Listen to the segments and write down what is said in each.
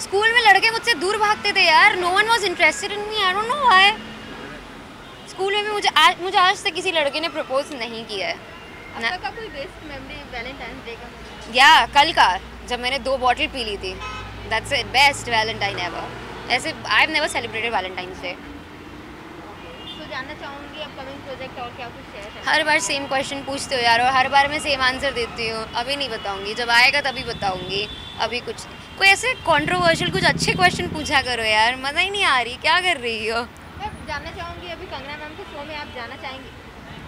School में लड़के मुझसे दूर भागते थे यार। No one was interested in me I don't know why school में भी मुझे आज मुझे आज तक किसी लड़के ने प्रपोज नहीं किया है। ना- का कोई बेस्ट मेमोरी वैलेंटाइंस डे का? या कल का जब मैंने दो बॉटल पी ली थी। That's it best Valentine ever ऐसे I have never celebrated Valentine's day जानना चाहूँगी अपकमिंग प्रोजेक्ट और क्या कुछ शेयर करना हर बार सेम क्वेश्चन पूछते हो यार और हर बार मैं सेम आंसर देती हूँ। अभी नहीं बताऊँगी। जब आएगा तभी बताऊँगी। अभी कुछ कोई ऐसे कंट्रोवर्शियल कुछ अच्छे क्वेश्चन पूछा करो यार मज़ा ही नहीं आ रही क्या कर रही हो? मैं जानना चाहूँगी अभी कंगना मैम के शो में आप जाना चाहेंगी?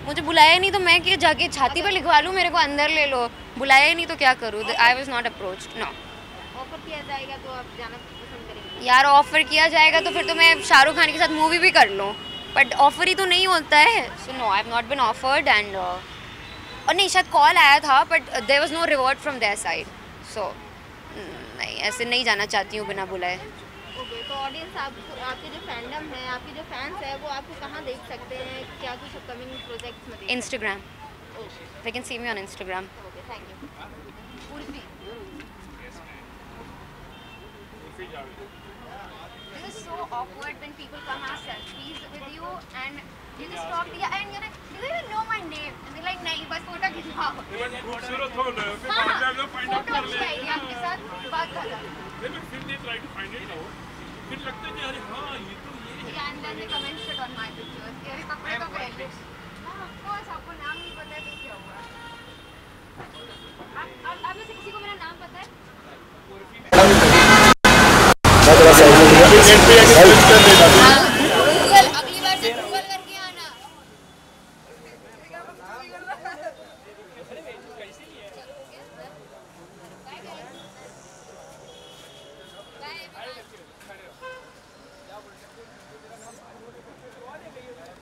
मुझे बुलाया नहीं तो मैं क्या जाके छाती पर लिखवा लूँ मेरे को अंदर ले लो। बुलाया ही नहीं तो क्या करूँ? I was not approach no offer किया जाएगा तो आप जाना पसंद करेंगे? यार ऑफ़र किया जाएगा तो फिर तो मैं शाहरुख खान के साथ मूवी भी कर लूँ। बट ऑफ़र ही तो नहीं होता है। So no I have not been offered and और नहीं शायद कॉल आया था but there was no reward from there side so नहीं ऐसे नहीं जाना चाहती हूँ बिना बुलाए ओके तो ऑडियंस आपको आपके जो फैंडम है आपके जो फैंस है वो आपको कहाँ देख सकते हैं? क्या कुछ अपकमिंग प्रोजेक्ट्स में Instagram they can see me on Instagram okay thank you Urfi This is so awkward when people come ask selfies with you and you just talk yeah, and you're like, do they even know my name? And they're like, नहीं बस photo खिंचवाओ. Photo अच्छी आएगी लेंगे आपके साथ बात कर लो try to find it out फिर लगता है कि अरे हाँ ये तो ये है Yeah, and then they comment shit on my pictures. कि अरे कपड़े तो पहन लो। हाँ, of course, आपको नाम नहीं पता है तो क्या हुआ? आप- आप- आप में से किसी को मेरा नाम पता है? सर्च कर लेना